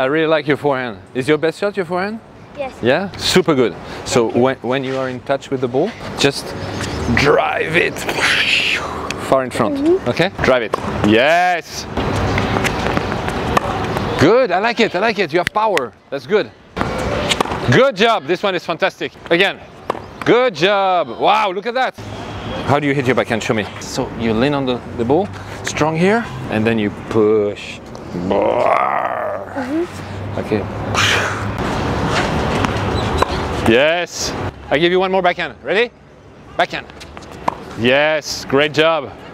I really like your forehand. Is your best shot your forehand? Yes. Yeah, super good. So when, when you are in touch with the ball, just drive it far in front. Mm-hmm. Okay, drive it. Yes. Good. I like it. I like it. You have power. That's good. Good job. This one is fantastic. Again. Good job. Wow. Look at that. How do you hit your backhand? Show me. So you lean on the, the ball, strong here, and then you push. Okay. Yes. I give you one more backhand. Ready? Backhand. Yes. Great job.